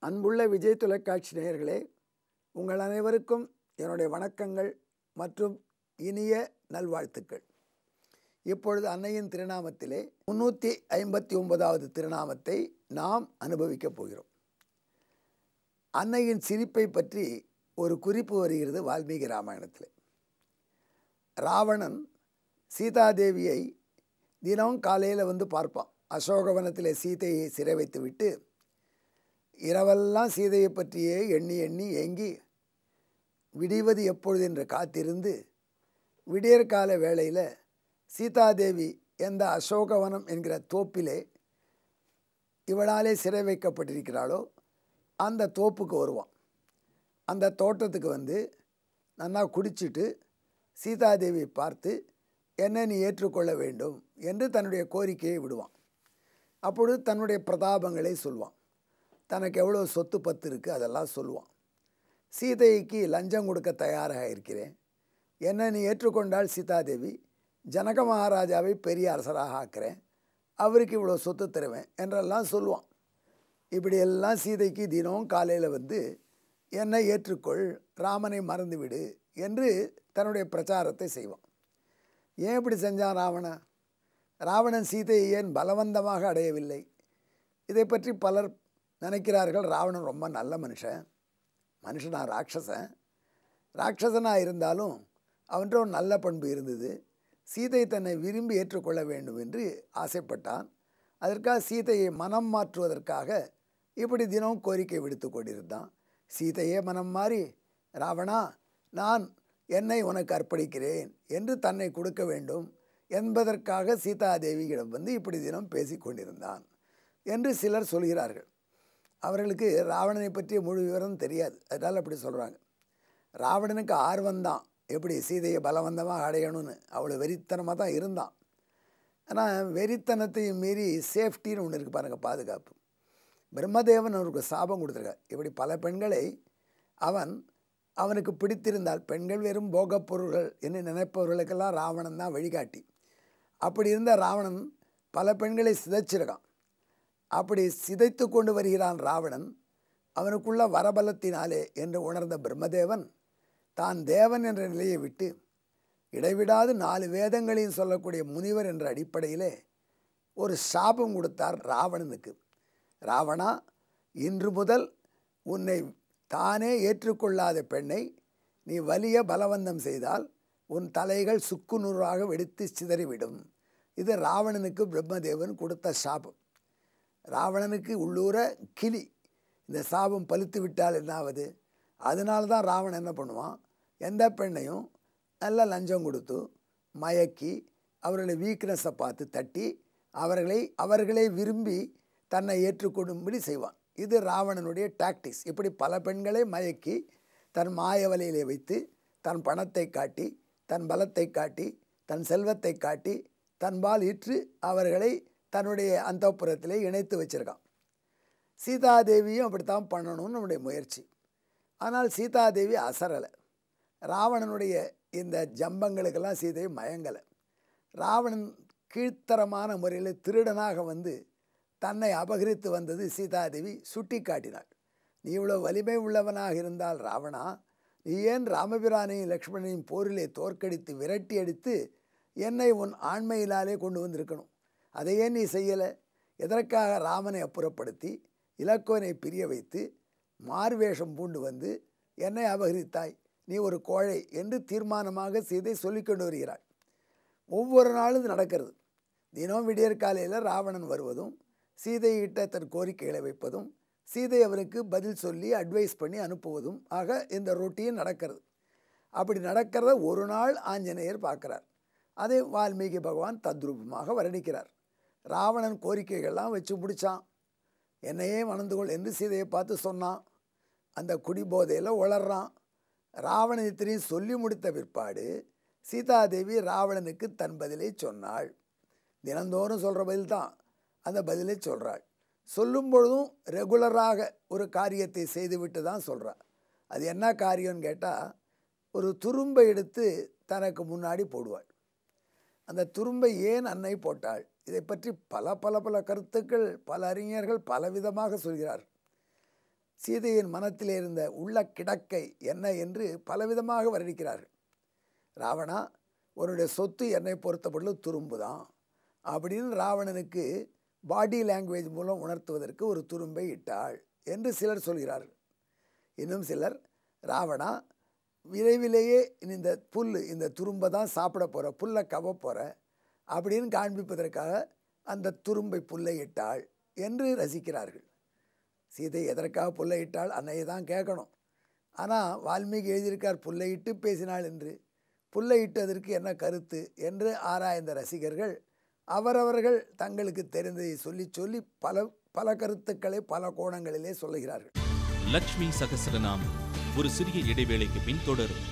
அன்புள்ள விஜய் தொலைக்காட்சி நேயர்களே உங்கள் அனைவருக்கும் என்னுடைய வணக்கங்கள் மற்றும் இனிய நல்வாழ்த்துக்கள். இப்பொழுது அன்னையின் திருநாமத்திலே முன்னூற்றி ஐம்பத்தி ஒன்பதாவது திருநாமத்தை நாம் அனுபவிக்கப் போகிறோம். அன்னையின் சிரிப்பை பற்றி ஒரு குறிப்பு வருகிறது வால்மீகி ராமாயணத்தில். ராவணன் சீதாதேவியை தினம் காலையில் வந்து பார்ப்பான். அசோகவனத்தில் சீதையை சிறை வைத்து விட்டு இரவெல்லாம் சீதையை பற்றியே எண்ணி எண்ணி ஏங்கி விடிவது எப்பொழுது என்று காத்திருந்து விடியற்கால வேளையில் சீதாதேவி எந்த அசோகவனம் என்கிற தோப்பிலே இவளாலே சிறை வைக்கப்பட்டிருக்கிறாளோ அந்த தோப்புக்கு வருவான். அந்த தோட்டத்துக்கு வந்து நன்னா குடிச்சிட்டு சீதாதேவியை பார்த்து என்னை நீ ஏற்றுக்கொள்ள வேண்டும் என்று தன்னுடைய கோரிக்கையை விடுவான். அப்பொழுது தன்னுடைய பிரதாபங்களை சொல்வான். தனக்கு எவ்வளோ சொத்து பத்து இருக்குது அதெல்லாம் சொல்லுவான் சீதைக்கு லஞ்சம் கொடுக்க தயாராக இருக்கிறேன். என்ன நீ ஏற்றுக்கொண்டால் சீதாதேவி ஜனக மகாராஜாவை பெரிய அரசராக ஆக்கிறேன். அவருக்கு இவ்வளோ சொத்து தருவேன் என்றெல்லாம் சொல்லுவான் இப்படியெல்லாம் சீதைக்கு தினம் காலையில் வந்து என்னை ஏற்றுக்கொள் ராமனை மறந்துவிடு என்று தன்னுடைய பிரச்சாரத்தை செய்வான். ஏன் இப்படி செஞ்சான் ராவணன்? ராவணன் சீதையை ஏன் பலவந்தமாக அடையவில்லை? இதை பற்றி பலர் நினைக்கிறார்கள். ராவணன் ரொம்ப நல்ல மனுஷன். மனுஷனா ராட்சசன். ராட்சசனாக இருந்தாலும் அவன்கிட்ட ஒரு நல்ல பண்பு இருந்தது. சீதை தன்னை விரும்பி ஏற்றுக்கொள்ள வேண்டும் என்று ஆசைப்பட்டான். அதற்காக சீதையை மனம் மாற்றுவதற்காக இப்படி தினம் கோரிக்கை விடுத்து கொண்டிருந்தான். சீதையே மனம் மாறி ராவணா நான் என்னை உனக்கு அர்ப்பணிக்கிறேன் என்று தன்னை கொடுக்க வேண்டும் என்பதற்காக சீதாதேவியிடம் வந்து இப்படி தினம் பேசி கொண்டிருந்தான் என்று சிலர் சொல்கிறார்கள். அவர்களுக்கு ராவணனை பற்றிய முழு விவரம் தெரியாது. அதனால் அப்படி சொல்கிறாங்க ராவணனுக்கு ஆர்வந்தான் எப்படி சீதையை பலவந்தமாக அடையணும்னு. அவ்வளோ வெறித்தனமாக தான் இருந்தான். ஆனால் வெறித்தனத்தையும் மீறி சேஃப்டின்னு ஒன்று இருக்குது பாருங்கள் பாதுகாப்பு. பிரம்மதேவன் அவருக்கு சாபம் கொடுத்துருக்கார். இப்படி பல பெண்களை அவன் அவனுக்கு பிடித்திருந்தால் பெண்கள் வெறும் போகப் பொருள்கள் என்று நினைப்பவர்களுக்கெல்லாம் ராவணன் தான் வழிகாட்டி. அப்படி இருந்த ராவணன் பல பெண்களை சிதைச்சிருக்கான். அப்படி சிதைத்து கொண்டு வருகிறான் ராவணன் அவனுக்குள்ள வரபலத்தினாலே என்று உணர்ந்த பிரம்மதேவன் தான் தேவன் என்ற நிலையை விட்டு இடைவிடாது நாலு வேதங்களையும் சொல்லக்கூடிய முனிவர் என்ற அடிப்படையிலே ஒரு சாபம் கொடுத்தார் ராவணனுக்கு. ராவணா இன்று முதல் உன்னை தானே ஏற்றுக்கொள்ளாத பெண்ணை நீ வலிய பலவந்தம் செய்தால் உன் தலைகள் சுக்கு நூறாக வெடித்து சிதறிவிடும். இது ராவணனுக்கு பிரம்மதேவன் கொடுத்த சாபம். ராவணனுக்கு உள்ளூர கிளி இந்த சாபம் பழுத்து விட்டால் என்னாவது? அதனால தான் ராவணன் என்ன பண்ணுவான்? எந்த பெண்ணையும் நல்ல லஞ்சம் கொடுத்து மயக்கி அவர்களை வீக்னஸை பார்த்து தட்டி அவர்களை அவர்களை விரும்பி தன்னை ஏற்றுக்கொள்ளும்படி செய்வான். இது ராவணனுடைய டாக்டிக்ஸ் இப்படி பல பெண்களை மயக்கி தன் மாய வலையிலே வைத்து தன் பணத்தை காட்டி தன் பலத்தை காட்டி தன் செல்வத்தை காட்டி தன்பால் இற்று அவர்களை தன்னுடைய அந்தப்புறத்திலே இணைத்து வச்சிருக்கான். சீதாதேவியும் அப்படித்தான் பண்ணணும்னு நம்முடைய முயற்சி. ஆனால் சீதாதேவி அசரலை. ராவணனுடைய இந்த ஜம்பங்களுக்கெல்லாம் சீதை மயங்கலை. ராவணன் கீழ்த்தரமான முறையில் திருடனாக வந்து தன்னை அபகரித்து வந்தது சீதாதேவி சுட்டி காட்டினாள் நீ இவ்வளோ வலிமை உள்ளவனாக இருந்தால் ராவணா நீ ஏன் ராமபிரானையும் லக்ஷ்மணனையும் போரிலே தோற்கடித்து விரட்டி அடித்து என்னை உன் ஆண்மையிலாலே கொண்டு வந்திருக்கணும்? அதையே நீ செய்யலை? எதற்காக ராமனை அப்புறப்படுத்தி இலக்கோனை பிரிய வைத்து மார்வேஷம் பூண்டு வந்து என்னை அபகரித்தாய்? நீ ஒரு கோழை என்று தீர்மானமாக சீதை சொல்லிக்கொண்டு வருகிறாள். ஒவ்வொரு நாளும் இது நடக்கிறது. தினம் விடியற் காலையில் ராவணன் வருவதும் சீதையிட்ட தன் கோரிக்கைகளை வைப்பதும் சீதை அவருக்கு பதில் சொல்லி அட்வைஸ் பண்ணி அனுப்புவதும் ஆக இந்த ரொட்டீன் நடக்கிறது. அப்படி நடக்கிறத ஒரு நாள் ஆஞ்சநேயர் பார்க்குறார். அதை வால்மீகி பகவான் தத்ரூபமாக வர்ணிக்கிறார். ராவணன் கோரிக்கைகள்லாம் வச்சு முடித்தான் என்னையே மணந்துகொள் என்று சீதையை பார்த்து சொன்னான். அந்த குடிபோதையில் உளர்றான் ராவணன் இத்தனையும் சொல்லி முடித்த பிற்பாடு சீதாதேவி ராவணனுக்கு தன் பதிலை சொன்னாள். தினந்தோறும் சொல்கிற பதில் தான் அந்த பதிலை சொல்கிறாள் சொல்லும் பொழுதும் ரெகுலராக ஒரு காரியத்தை செய்துவிட்டு தான் சொல்கிறாள் அது என்ன காரியம்னு கேட்டால் ஒரு துரும்பை எடுத்து தனக்கு முன்னாடி போடுவாள். அந்த துரும்பை ஏன் அன்னை போட்டாள்? இதை பற்றி பல பல பல கருத்துக்கள் பல அறிஞர்கள் பலவிதமாக சொல்கிறார். சீதையின் மனத்தில் இருந்த உள்ள கிடக்கை என்ன என்று பலவிதமாக வர்ணிக்கிறார்கள். ராவணா உன்னுடைய சொத்து என்னை பொறுத்தப்படலும் துரும்பு தான் அப்படின்னு ராவணனுக்கு பாடி லாங்குவேஜ் மூலம் உணர்த்துவதற்கு ஒரு துரும்பை இட்டாள் என்று சிலர் சொல்கிறார்கள். இன்னும் சிலர் ராவணா விரைவிலேயே இந்த புல் இந்த துரும்பை தான் சாப்பிட போகிற புல்லை கவ போகிற அப்படின்னு காண்பிப்பதற்காக அந்த துரும்பை புல்லை இட்டாள் என்று ரசிக்கிறார்கள். சீதை எதற்காக புல்லை இட்டாள்? அன்னையை தான் கேட்கணும். ஆனால் வால்மீகி எழுதியிருக்கார் புல்லை இட்டு பேசினாள் என்று. புல்லை இட்டதற்கு என்ன கருத்து? என்று ஆராய்ந்த ரசிகர்கள் அவரவர்கள் தங்களுக்கு தெரிந்ததை சொல்லி சொல்லி பல பல கருத்துக்களை பல கோணங்களிலே சொல்லுகிறார்கள். லக்ஷ்மி சகஸ்ரநாமம் ஒரு சிறிய இடைவேளைக்கு பின் தொடரும்.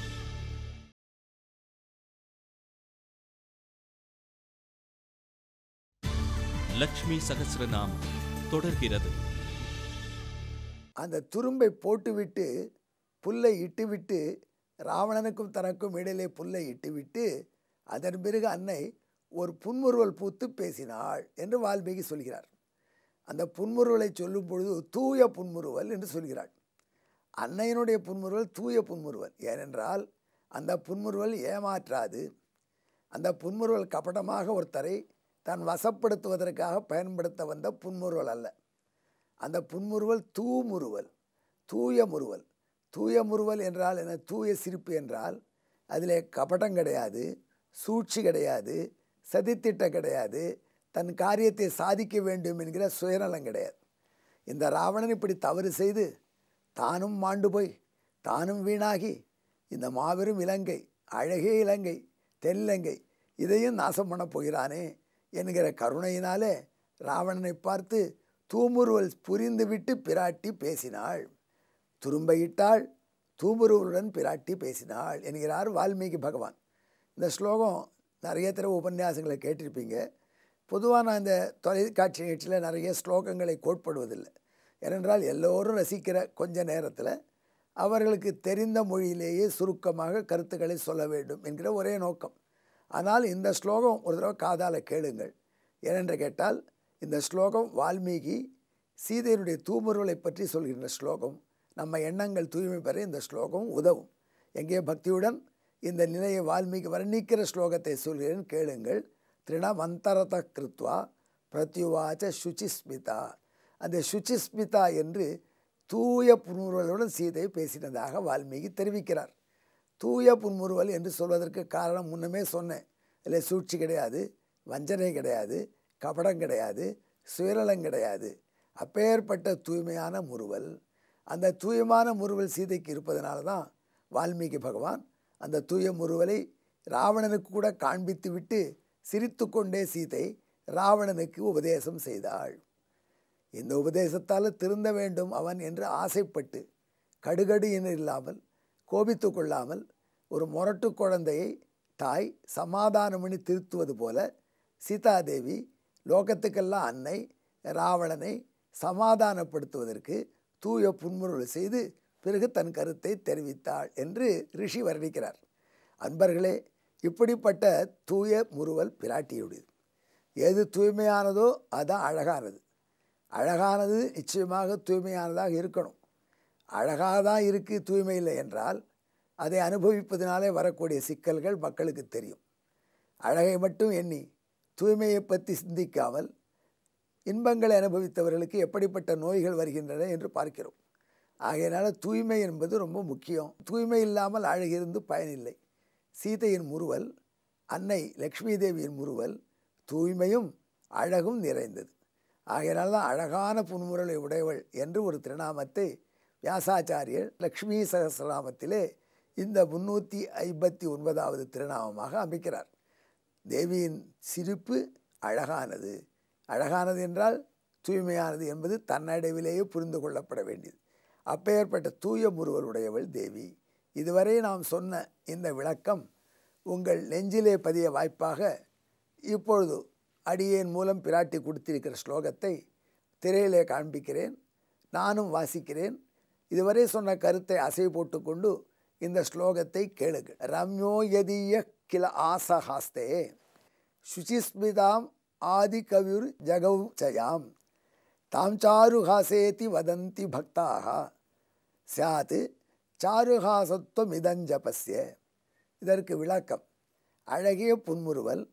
லக்ஷ்மி சகஸ்ரநாமம் தொடர்கிறது. அந்த துரும்பை போட்டுவிட்டு புல்லை இட்டுவிட்டு ராவணனுக்கும் தனக்கும் இடையிலே புல்லை இட்டுவிட்டு அதன் பிறகு அன்னை ஒரு புன்முறுவல் பூத்து பேசினாள் என்று வால்மீகி சொல்கிறார். அந்த புன்முறுவலை சொல்லும் பொழுது தூய புன்முறுவல் என்று சொல்கிறாள். அன்னையினுடைய புன்முறுவல் தூய புன்முறுவல். ஏனென்றால் அந்த புன்முறுவல் ஏமாற்றாது. அந்த புன்முறுவல் கபடமாக ஒருத்தரை தான் வசப்படுத்துவதற்காக பயன்படுத்த வந்த புன்முறுவல் அல்ல. அந்த புன்முறுவல் தூமுறுவல் தூய முறுவல். தூய முறுவல் என்றால் என்ன? தூய சிரிப்பு என்றால் அதிலே கபடம் கிடையாது சூழ்ச்சி கிடையாது சதித்திட்டம் கிடையாது. தன் காரியத்தை சாதிக்க வேண்டும் என்கிற சுயநலம் கிடையாது. இந்த ராவணன் இப்படி தவறு செய்து தானும் மாண்டு போய் தானும் வீணாகி இந்த மாபெரும் இலங்கை அழகே இலங்கை தென்னிலங்கை இதையும் நாசம் பண்ண போகிறானே என்கிற கருணையினாலே ராவணனை பார்த்து தூமுருவல் புரிந்துவிட்டு பிராட்டி பேசினாள். துரும்பையிட்டாள் தூமுருவலுடன் பிராட்டி பேசினாள் என்கிறார் வால்மீகி பகவான். இந்த ஸ்லோகம் நிறைய தடவை உபன்யாசங்களை கேட்டிருப்பீங்க. பொதுவாக நான் இந்த தொலைக்காட்சி நிகழ்ச்சியில் நிறைய ஸ்லோகங்களை கோட்படுவதில்லை. ஏனென்றால் எல்லோரும் ரசிக்கிற கொஞ்ச நேரத்தில் அவர்களுக்கு தெரிந்த மொழியிலேயே சுருக்கமாக கருத்துக்களை சொல்ல வேண்டும் என்கிற ஒரே நோக்கம். ஆனால் இந்த ஸ்லோகம் ஒரு தடவை காதால் கேளுங்கள். ஏனென்று கேட்டால் இந்த ஸ்லோகம் வால்மீகி சீதையினுடைய தூமுருவலை பற்றி சொல்கின்ற ஸ்லோகம் நம்ம எண்ணங்கள் தூய்மை பெற இந்த ஸ்லோகம் உதவும். எங்கே பக்தியுடன் இந்த நிலையை வால்மீகி வர்ணிக்கிற ஸ்லோகத்தை சொல்கிறேன் கேளுங்கள். திருணமந்தரத கிருத்வா பிரத்யுவாச்ச சுச்சிஸ்மிதா. அந்த சுச்சிஸ்மிதா என்று தூய புன்முறுவலுடன் சீதை பேசினதாக வால்மீகி தெரிவிக்கிறார். தூய புன்முறுவல் என்று சொல்வதற்கு காரணம் முன்னமே சொன்னேன். இல்லை சூழ்ச்சி கிடையாது வஞ்சனை கிடையாது கபடம் கிடையாது சுயநலம் கிடையாது. அப்பேற்பட்ட தூய்மையான முறுவல். அந்த தூயமான முறுவல் சீதைக்கு இருப்பதனால தான் வால்மீகி பகவான் அந்த தூய முறுவலை ராவணனுக்கு கூட காண்பித்து விட்டு சிரித்து கொண்டே சீதை ராவணனுக்கு உபதேசம் செய்தாள். இந்த உபதேசத்தால் திருந்த வேண்டும் அவன் என்று ஆசைப்பட்டு கடுகடு என இல்லாமல் கோபித்து கொள்ளாமல் ஒரு முரட்டு குழந்தையை தாய் சமாதானமணி திருத்துவது போல சீதாதேவி லோகத்துக்கெல்லாம் அன்னை ராவணனை சமாதானப்படுத்துவதற்கு தூய புன்முறுவல் செய்து பிறகு தன் கருத்தை தெரிவித்தாள் என்று ரிஷி வர்ணிக்கிறார். அன்பர்களே இப்படிப்பட்ட தூய முறுவல் பிராட்டியுடையது. எது தூய்மையானதோ அதுதான் அழகானது. அழகானது நிச்சயமாக தூய்மையானதாக இருக்கணும். அழகாக தான் இருக்குது தூய்மை இல்லை என்றால் அதை அனுபவிப்பதனாலே வரக்கூடிய சிக்கல்கள் மக்களுக்கு தெரியும். அழகை மட்டும் எண்ணி தூய்மையை பற்றி சிந்திக்காமல் இன்பங்களை அனுபவித்தவர்களுக்கு எப்படிப்பட்ட நோய்கள் வருகின்றன என்று பார்க்கிறோம். ஆகையினால தூய்மை என்பது ரொம்ப முக்கியம். தூய்மை இல்லாமல் அழகிருந்து பயனில்லை. சீதையின் முறுவல் அன்னை லக்ஷ்மி தேவியின் முறுவல் தூய்மையும் அழகும் நிறைந்தது. ஆகையினால் தான் அழகான புன்முறலை உடையவள் என்று ஒரு திருநாமத்தை வியாசாச்சாரியர் லக்ஷ்மி சகசிரநாமத்திலே இந்த முன்னூற்றி ஐம்பத்தி ஒன்பதாவது திருநாமமாக அமைக்கிறார். தேவியின் சிரிப்பு அழகானது. அழகானது என்றால் தூய்மையானது என்பது தன்னடைவிலேயே புரிந்து கொள்ளப்பட வேண்டியது. அப்பேற்பட்ட தூய முறுவலுடையவள் தேவி. இதுவரை நாம் சொன்ன இந்த விளக்கம் உங்கள் நெஞ்சிலே பதிய வாய்ப்பாக இப்பொழுது அடியேன் மூலம் பிராட்டி கொடுத்திருக்கிற ஸ்லோகத்தை திரையிலே காண்பிக்கிறேன் நானும் வாசிக்கிறேன். இதுவரை சொன்ன கருத்தை அசை போட்டுக்கொண்டு இந்த ஸ்லோகத்தை கேளுங்கள் ரம்யோ யதீய கில ஆசஹாஸ்தே. சுச்சிஸ்மிதாம் ஆதி கவிர் ஜகௌ சயாம் தாம் சாருஹாசேதி வதந்தி பக்தாக சாத் சாருஹாசத்துவமிதஞ்சபஸ்ய இதற்கு விளக்கம். அழகிய புன்முறுவல்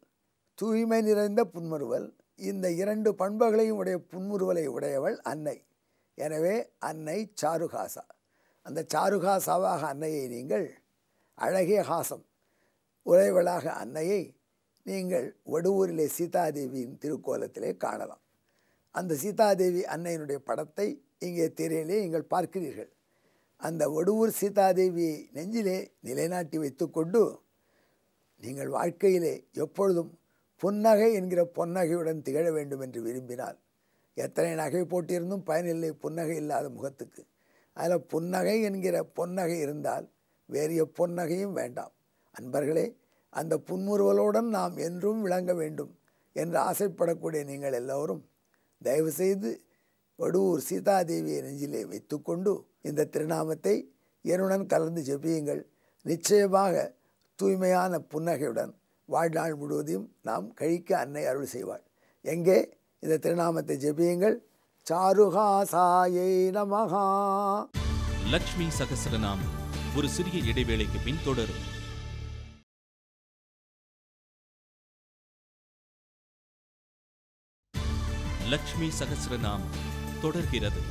தூய்மை நிறைந்த புன்முறுவல் இந்த இரண்டு பண்புகளையும் உடைய புன்முறுவலை உடையவள் அன்னை. எனவே அன்னை சாருஹாசா அந்த சாருகாசாவாக அன்னையை நீங்கள் அழகிய ஹாசம் உறைவளாக அன்னையை நீங்கள் வடுவூரிலே சீதாதேவியின் திருக்கோலத்திலே காணலாம். அந்த சீதாதேவி அன்னையினுடைய படத்தை இங்கே திரையிலே நீங்கள் பார்க்கிறீர்கள். அந்த வடுவூர் சீதாதேவியை நெஞ்சிலே நிலைநாட்டி வைத்துக்கொண்டு நீங்கள் வாழ்க்கையிலே எப்பொழுதும் புன்னகை என்கிற பொன்னகையுடன் திகழ வேண்டும் என்று விரும்பினால் எத்தனை நகை போட்டிருந்தும் பயனில்லை புன்னகை இல்லாத முகத்துக்கு. அதில் புன்னகை என்கிற பொன்னகை இருந்தால் வேறு எப்பொன்னகையும் வேண்டாம். அன்பர்களே அந்த புன்முறுவலுடன் நாம் என்றும் விளங்க வேண்டும் என்று ஆசைப்படக்கூடிய நீங்கள் எல்லோரும் தயவுசெய்து வடுவூர் சீதாதேவியை நெஞ்சிலே வைத்துக்கொண்டு இந்த திருநாமத்தை என்னுடன் கலந்து ஜெபியுங்கள். நிச்சயமாக தூய்மையான புன்னகையுடன் வாழ்நாள் முழுவதையும் நாம் கழிக்க அன்னை அருள் செய்வாள். எங்கே? இந்த திருநாமத்தை ஜெபியுங்கள். சாருகாசாயை நமகா லக்ஷ்மி சகஸ்ரநாமம் ஒரு சிறிய இடைவேளைக்கு பின் தொடரும். லக்ஷ்மி சகஸ்ரநாமம் தொடர்கிறது.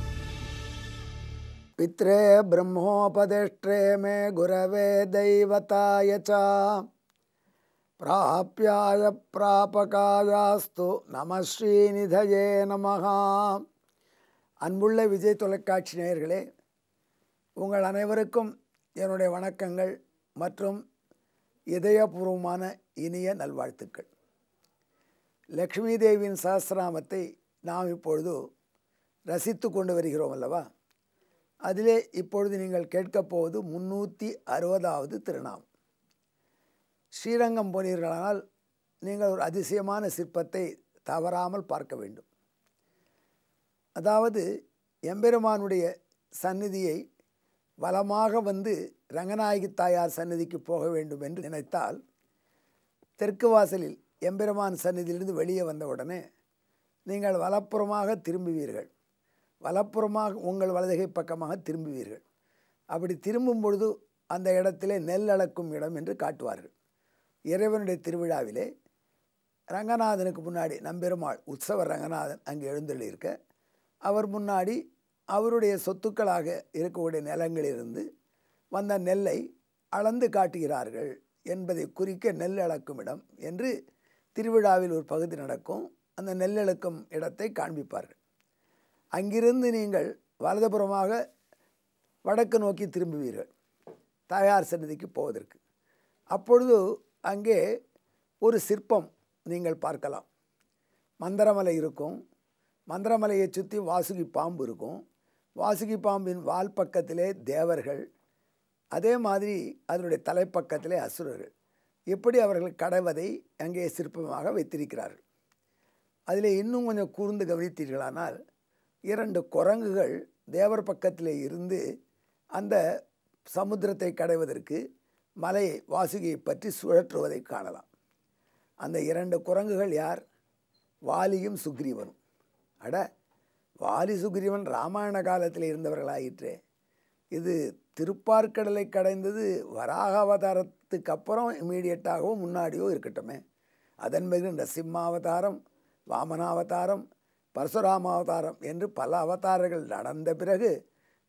பித்ரே பிரம்மோபதிஷ்டே மே குரவே தெய்வதாய பிராபியாய பிராபகாயாஸ்து நம ஸ்ரீநிதயே நமகா அன்புள்ள விஜய் தொலைக்காட்சி நேயர்களே உங்கள் அனைவருக்கும் என்னுடைய வணக்கங்கள் மற்றும் இதயபூர்வமான இனிய நல்வாழ்த்துக்கள். லக்ஷ்மி தேவியின் சாஸ்திராமத்தை நாம் இப்பொழுது ரசித்து கொண்டு வருகிறோம் அல்லவா அதிலே இப்பொழுது நீங்கள் கேட்கப் போவது முன்னூற்றி அறுபதாவது திருநாம். ஸ்ரீரங்கம் போனீர்களானால் நீங்கள் ஒரு அதிசயமான சிற்பத்தை தவறாமல் பார்க்க வேண்டும். அதாவது எம்பெருமானுடைய சந்நிதியை வளமாக வந்து ரங்கநாயகி தாயார் சந்நிதிக்கு போக வேண்டும் என்று நினைத்தால் தெற்கு வாசலில் எம்பெருமான் சந்நிதியிலிருந்து வெளியே வந்தவுடனே நீங்கள் வலப்புறமாக திரும்புவீர்கள். வலப்புறமாக உங்கள் வலதுகை பக்கமாக திரும்புவீர்கள். அப்படி திரும்பும் பொழுது அந்த இடத்திலே நெல் அளக்கும் இடம் என்று காட்டுவார்கள். இறைவனுடைய திருவிழாவிலே ரங்கநாதனுக்கு முன்னாடி நம்பெருமாள் உற்சவர் ரங்கநாதன் அங்கே எழுந்தள்ளியிருக்க அவர் முன்னாடி அவருடைய சொத்துக்களாக இருக்கக்கூடிய நிலங்களிலிருந்து வந்த நெல்லை அளந்து காட்டுகிறார்கள் என்பதை குறிக்க நெல் அளக்கும் இடம் என்று திருவிழாவில் ஒரு பகுதி நடக்கும். அந்த நெல் அளக்கும் இடத்தை காண்பிப்பார்கள். அங்கிருந்து நீங்கள் வலதுபுறமாக வடக்கு நோக்கி திரும்புவீர்கள். தாயார் சன்னதிக்கு போவதற்கு. அப்பொழுது அங்கே ஒரு சிற்பம் நீங்கள் பார்க்கலாம். மந்திரமலை இருக்கும். மந்திரமலையை சுற்றி வாசுகி பாம்பு இருக்கும். வாசுகி பாம்பின் வால் பக்கத்திலே தேவர்கள் அதே மாதிரி அதனுடைய தலைப்பக்கத்திலே அசுரர்கள். எப்படி அவர்கள் கடவதை அங்கே சிற்பமாக வைத்திருக்கிறார்கள். அதில் இன்னும் கொஞ்சம் கூர்ந்து கவனித்தீர்களானால் இரண்டு குரங்குகள் தேவர் பக்கத்தில் இருந்து அந்த சமுத்திரத்தை கடைவதற்கு மலை வாசுகியை பற்றி சுழற்றுவதை காணலாம். அந்த இரண்டு குரங்குகள் யார்? வாலியும் சுக்ரீவனும். அட வாலி சுக்ரீவன் ராமாயண காலத்தில் இருந்தவர்களாயிற்றே. இது திருப்பார்க்கடலை கடைந்தது வராக அவதாரத்துக்கு அப்புறம் இமீடியட்டாகவோ முன்னாடியோ இருக்கட்டுமே. அதன் பிறகு நரசிம்மாவதாரம் வாமனாவதாரம் பரசுராம அவதாரம் என்று பல அவதாரங்கள் நடந்த பிறகு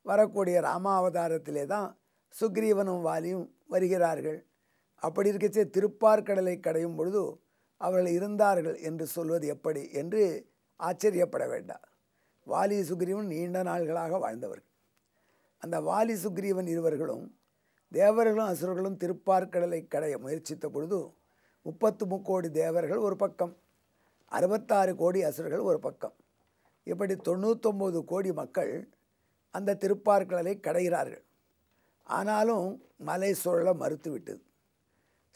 வரக்கூடிய ராமாவதாரத்திலே தான் சுக்ரீவனும் வாலியும் வருகிறார்கள். அப்படி இருக்கச்சே திருப்பார்க்கடலை கடையும் பொழுது அவர்கள் இருந்தார்கள் என்று சொல்வது எப்படி என்று ஆச்சரியப்பட வேண்டாம். வாலி சுக்ரீவன் நீண்ட நாள்களாக வாழ்ந்தவர்கள். அந்த வாலி சுக்ரீவன் இருவர்களும் தேவர்களும் அசுரர்களும் திருப்பார்க்கடலை கடைய முயற்சித்த பொழுது முப்பத்து முக்கோடி தேவர்கள் ஒரு பக்கம் அறுபத்தாறு கோடி அசுரர்கள் ஒரு பக்கம். இப்படி தொண்ணூத்தொம்பது கோடி மக்கள் அந்த திருப்பார்கடலை கடைகிறார்கள். ஆனாலும் மலை சுழல மறுத்துவிட்டது.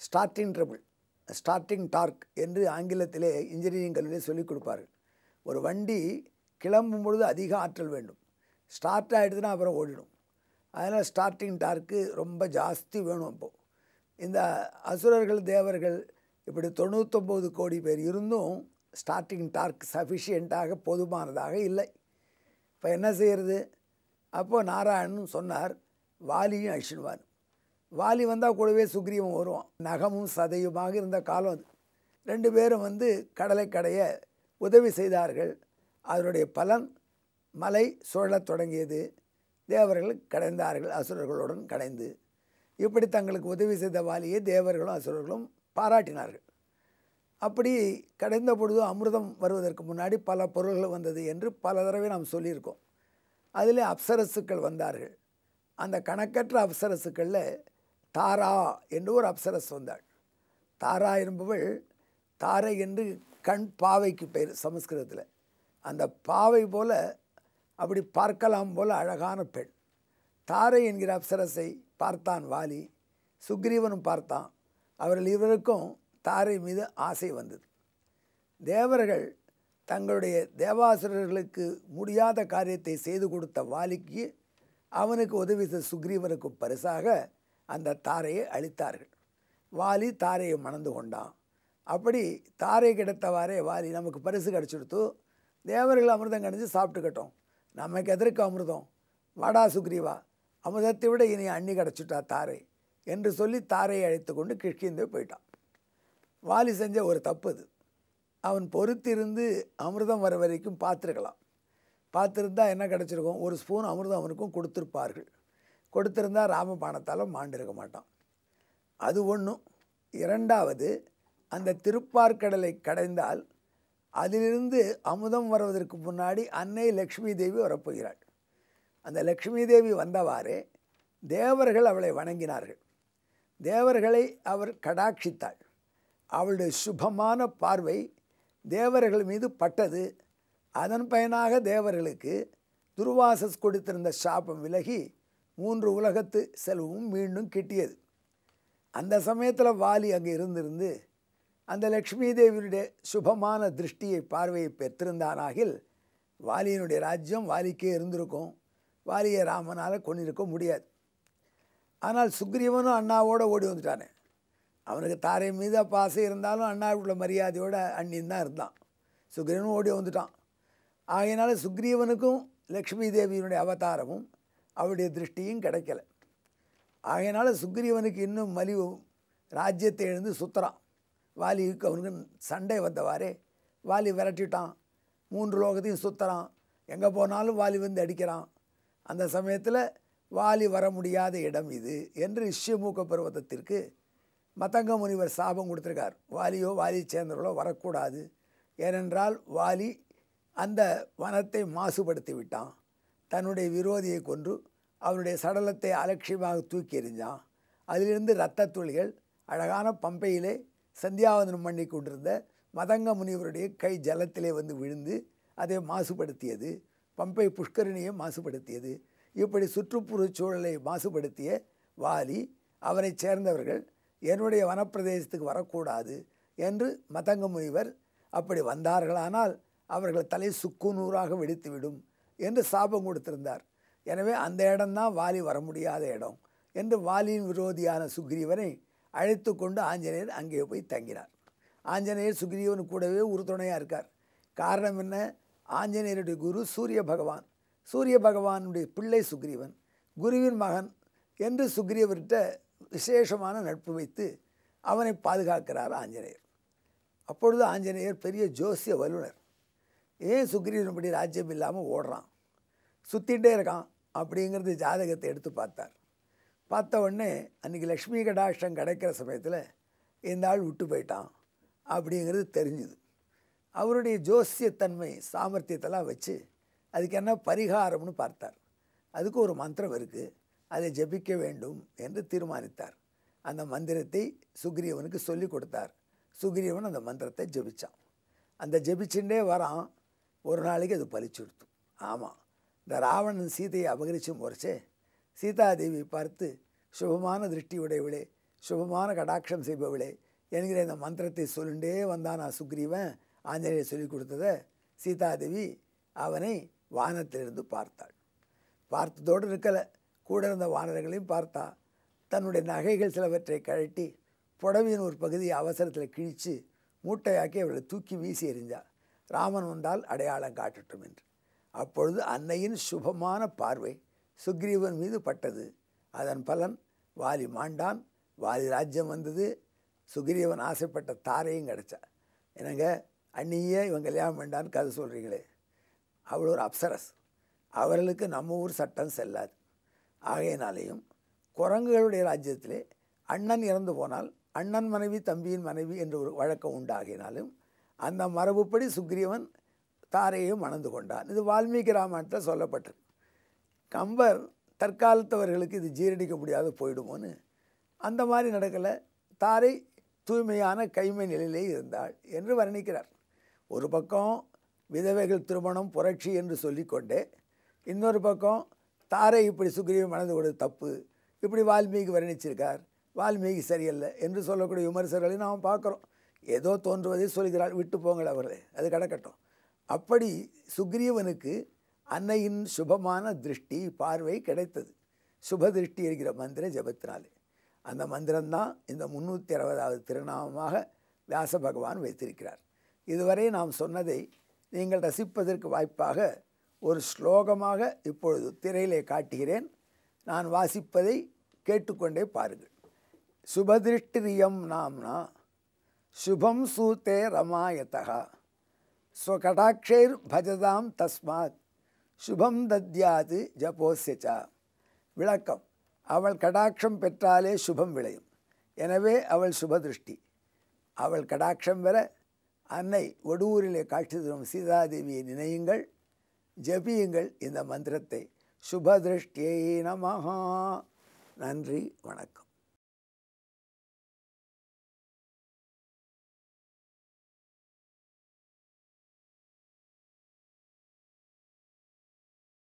ஸ்டார்டிங் ட்ரபிள் ஸ்டார்டிங் டார்க் என்று ஆங்கிலத்திலே இன்ஜினியரிங் கல்வியிலே சொல்லிக் கொடுப்பார்கள். ஒரு வண்டி கிளம்பும் பொழுது அதிக ஆற்றல் வேண்டும். ஸ்டார்ட் ஆகிடுதுன்னா அப்புறம் ஓடிடும். அதனால் ஸ்டார்டிங் டார்க்கு ரொம்ப ஜாஸ்தி வேணும் அப்போது இந்த அசுரர்கள் தேவர்கள் இப்படி தொண்ணூத்தொம்பது கோடி பேர் இருந்தும் ஸ்டார்டிங் டார்க் சஃபிஷியண்ட்டாக போதுமானதாக இல்லை. இப்போ என்ன செய்கிறது அப்போது நாராயணன் சொன்னார் வாலியும் அழிச்சிடுவார் வாலி வந்தால் கூடவே சுக்ரீவம் வருவான் நகமும் சதையுமாக இருந்த காலம் அது. ரெண்டு பேரும் வந்து கடலை கடைய உதவி செய்தார்கள். அதனுடைய பலன் மலை சுழலத் தொடங்கியது. தேவர்கள் கடைந்தார்கள் அசுரர்களுடன் கடைந்து. இப்படி தங்களுக்கு உதவி செய்த வாலியை தேவர்களும் அசுரர்களும் பாராட்டினார்கள். அப்படி கடைந்த பொழுது அமிர்தம் வருவதற்கு முன்னாடி பல பொருள்கள் வந்தது என்று பல தடவை நாம் சொல்லியிருக்கோம். அதில் அப்சரசுக்கள் வந்தார்கள். அந்த கணக்கற்ற அப்சரசுக்களில் தாரா என்று ஒரு அப்சரஸ் வந்தாள். தாரா என்பவள் தாரை என்று கண் பாவைக்கு பெயர் சமஸ்கிருதத்தில். அந்த பாவை போல அப்படி பார்க்கலாம் போல அழகான பெண். தாரை என்கிற அப்சரஸை பார்த்தான் வாலி. சுக்ரீவனும் பார்த்தான். அவர்கள் இருவருக்கும் தாரை மீது ஆசை வந்தது. தேவர்கள் தங்களுடைய தேவாசுரர்களுக்கு முடியாத காரியத்தை செய்து கொடுத்த வாலிக்கு அவனுக்கு உதவி செய்த சுக்ரீவனுக்கு பரிசாக அந்த தாரையை அளித்தார்கள். வாலி தாரையை மணந்து கொண்டான். அப்படி தாரை கிடைத்தவாறே வாலி நமக்கு பரிசு கிடச்சிடுத்து தேவர்கள் அமிர்தம் கணிஞ்சு சாப்பிட்டுக்கட்டும். நமக்கு எதற்கு அமிர்தம்? வாடா சுக்ரீவா அமிர்தத்தை விட இனி அண்ணி கிடச்சிட்டா தாரை என்று சொல்லி தாரையை அழைத்து கொண்டு கிஷ்கிந்தே போயிட்டான். வாலி செஞ்ச ஒரு தப்பு அது. அவன் பொறுத்திருந்து அமிர்தம் வர வரைக்கும் பார்த்துருக்கலாம். பார்த்துருந்தா என்ன கிடச்சிருக்கும்? ஒரு ஸ்பூன் அமிர்தம் அவனுக்கும் கொடுத்துருப்பார்கள். கொடுத்துருந்தா ராமபானத்தால் மாண்டிருக்க மாட்டான். அது ஒன்றும் இரண்டாவது அந்த திருப்பார்கடலை கடைந்தால் அதிலிருந்து அமுதம் வருவதற்கு முன்னாடி அன்னை லக்ஷ்மி தேவி வரப்போகிறாள். அந்த லக்ஷ்மி தேவி வந்தவாறே தேவர்கள் அவளை வணங்கினார்கள். தேவர்களை அவர் கடாட்சித்தாள். அவளுடைய சுபமான பார்வை தேவர்கள் மீது பட்டது. அதன் பயனாக தேவர்களுக்கு துர்வாசஸ் கொடுத்திருந்த சாபம் விலகி மூன்று உலகத்து செல்வமும் மீண்டும் கிட்டியது. அந்த சமயத்தில் வாலி அங்கே இருந்திருந்து அந்த லக்ஷ்மி தேவியுடைய சுபமான திருஷ்டியை பார்வையை பெற்றிருந்தானாகில் வாலியினுடைய ராஜ்யம் வாலிக்கே இருந்திருக்கும். வாலியை ராமனால் கொண்டிருக்க முடியாது. ஆனால் சுக்ரீவனும் அண்ணாவோட ஓடி வந்துட்டானே. அவனுக்கு தாரை மீது அப்போ ஆசை இருந்தாலும் அண்ணாவுள்ள மரியாதையோட அண்ணின் தான் இருந்தான். சுக்ரீவனும் ஓடி வந்துட்டான். ஆகையினால சுக்ரீவனுக்கும் லக்ஷ்மி தேவியினுடைய அவதாரமும் அவருடைய திருஷ்டியும் கிடைக்கல. ஆகையினால சுக்ரீவனுக்கு இன்னும் மலிவு ராஜ்யத்தை எழுந்து சுற்றுறான் வாலிக்கு அவனுக்கு சண்டை வந்தவாறே வாலி விரட்டிட்டான். மூன்று லோகத்தையும் சுற்றுறான் எங்கே போனாலும் வாலி வந்து அடிக்கிறான். அந்த சமயத்தில் வாலி வர முடியாத இடம் இது என்று இஷ்யமூக்க பருவத்திற்கு மதங்க முனிவர் சாபம் கொடுத்துருக்கார். வாலியோ வாலி சேர்ந்தவர்களோ வரக்கூடாது. ஏனென்றால் வாலி அந்த வனத்தை மாசுபடுத்தி விட்டான். தன்னுடைய விரோதியை கொன்று அவனுடைய சடலத்தை அலட்சியமாக தூக்கி எறிஞ்சான். அதிலிருந்து இரத்த துளிகள் அழகான பம்பையிலே சந்தியாவதனம் பண்ணி கொண்டிருந்த மதங்க முனிவருடைய கை ஜலத்திலே வந்து விழுந்து அதை மாசுபடுத்தியது. பம்பை புஷ்கரணியை மாசுபடுத்தியது. இப்படி சுற்றுப்புறச் சூழலை மாசுபடுத்திய வாலி அவரைச் சேர்ந்தவர்கள் என்னுடைய வனப்பிரதேசத்துக்கு வரக்கூடாது என்று மதங்க முனிவர் அப்படி வந்தார்களானால் அவர்கள் தலை சுக்குநூறாக வெடித்துவிடும் என்று சாபம் கொடுத்திருந்தார். எனவே அந்த இடம்தான் வாலி வர முடியாத இடம் என்று வாலியின் விரோதியான சுக்ரீவனை அழைத்து கொண்டு ஆஞ்சநேயர் அங்கே போய் தங்கினார். ஆஞ்சநேயர் சுக்ரீவன் கூடவே உறுதுணையாக இருக்கார். காரணம் என்ன? ஆஞ்சநேயருடைய குரு சூரிய பகவான். சூரிய பகவானுடைய பிள்ளை சுக்ரீவன். குருவின் மகன் என்று சுக்ரீவர்கிட்ட விசேஷமான நட்பு வைத்து அவனை பாதுகாக்கிறார் ஆஞ்சநேயர். அப்பொழுது ஆஞ்சநேயர் பெரிய ஜோசிய வல்லுனர். ஏன் சுக்ரீவன் ராஜ்யம் இல்லாமல் ஓடுறான்? சுற்றிகிட்டே இருக்கான் அப்படிங்கிறது ஜாதகத்தை எடுத்து பார்த்தார். பார்த்த உடனே அன்றைக்கி லக்ஷ்மி கடாட்சம் கிடைக்கிற சமயத்தில் இந்த ஆள் விட்டு போயிட்டான் அப்படிங்கிறது தெரிஞ்சுது. அவருடைய ஜோசியத்தன்மை சாமர்த்தியத்தெல்லாம் வச்சு அதுக்கு என்ன பரிகாரம்னு பார்த்தார். அதுக்கு ஒரு மந்திரம் இருக்குது அதை ஜபிக்க வேண்டும் என்று தீர்மானித்தார். அந்த மந்திரத்தை சுக்ரீவனுக்கு சொல்லி கொடுத்தார். சுக்ரீவன் அந்த மந்திரத்தை ஜபிச்சான். அந்த ஜபிச்சுட்டே வரான். ஒரு நாளைக்கு அது பலிச்சுடுத்து ஆமாம் இந்த ராவணன் சீதையை அபகரித்து முறைச்சே சீதாதேவி பார்த்து சுபமான திருஷ்டி உடையவளே சுபமான கடாட்சம் செய்பவளே என்கிற இந்த மந்திரத்தை சொல்லுண்டே வந்தான் நான் சுக்ரீவன் ஆஞ்சநேயர் சொல்லி கொடுத்ததை சீதாதேவி அவனை வானத்திலிருந்து பார்த்தாள். பார்த்ததோடு இருக்கலை. கூட இருந்த வானரங்களையும் பார்த்தா தன்னுடைய நகைகள் சிலவற்றை கழட்டி புடவையின் ஒரு பகுதியை அவசரத்தில் கிழித்து மூட்டையாக்கி அவர்களை தூக்கி வீசி எறிஞ்சா ராமன் வந்தால் அடையாளம் காட்டட்டும் என்று. அப்பொழுது அன்னையின் சுபமான பார்வை சுக்ரீவன் மீது பட்டது. அதன் பலன் வாலி மாண்டான் வாலி ராஜ்யம் வந்தது. சுக்ரீவன் ஆசைப்பட்ட தாரையும் கிடச்சா என்னங்க அண்ணியே இவன் கல்யாணம் வேண்டான்னு கதை சொல்கிறீங்களே அவள் ஒரு அப்சரஸ். அவர்களுக்கு நம்ம ஊர் சட்டம் செல்லாது. ஆகையினாலேயும் குரங்குகளுடைய ராஜ்யத்திலே அண்ணன் இறந்து போனால் அண்ணன் மனைவி தம்பியின் மனைவி என்ற ஒரு வழக்கம் உண்டாகினாலும் அந்த மரபுப்படி சுக்ரீவன் தாரையையும் மணந்து கொண்டான். இது வால்மீகி ராமாயணத்தில் சொல்லப்பட்டது. கம்பர் தற்காலத்தவர்களுக்கு இது ஜீரணிக்க முடியாது போயிடுமோன்னு. அந்த மாதிரி நடக்கலை. தாரை தூய்மையான கைமை நிலையிலே இருந்தாள் என்று வர்ணிக்கிறார். ஒரு பக்கம் விதவைகள் திருமணம் புரட்சி என்று சொல்லிக்கொண்டே இன்னொரு பக்கம் தாரை இப்படி சுக்ரீவன் மணந்து கொடுத்து தப்பு. இப்படி வால்மீகி வர்ணிச்சிருக்கார். வால்மீகி சரியில்லை என்று சொல்லக்கூடிய விமர்சகர்களை நாம் பார்க்குறோம். ஏதோ தோன்றுவதை சொல்கிறாள் விட்டு போங்கள் அவர்களே. அது கிடக்கட்டும். அப்படி சுக்ரீவனுக்கு அன்னையின் சுபமான திருஷ்டி பார்வை கிடைத்தது. சுப திருஷ்டி இருக்கிற மந்திர ஜபத்தினாலே. அந்த மந்திரம்தான் இந்த முந்நூற்றி அறுபதாவது திருநாமமாக வியாச பகவான் வைத்திருக்கிறார். இதுவரை நாம் சொன்னதை நீங்கள் ரசிப்பதற்கு வாய்ப்பாக ஒரு ஸ்லோகமாக இப்பொழுது திரையிலே காட்டுகிறேன். நான் வாசிப்பதை கேட்டுக்கொண்டே பாருங்கள். சுபதிருஷ்டிரியம் நாம்னா சுபம் சூத்தே ரமாயதா ஸ்வகடாட்சைர் பஜதாம் தஸ்மாத். சுபம் தத்யாது ஜபோஸ்யச்ச. விளக்கம். அவள் கடாட்சம் பெற்றாலே சுபம் விளையும். எனவே அவள் சுபதிருஷ்டி. அவள் கடாட்சம் பெற அன்னை ஒடூரிலே காட்சி தரும் சீதாதேவியை நினையுங்கள். ஜபியுங்கள் இந்த மந்திரத்தை. சுபதிருஷ்டியை நமஹா. நன்றி வணக்கம்.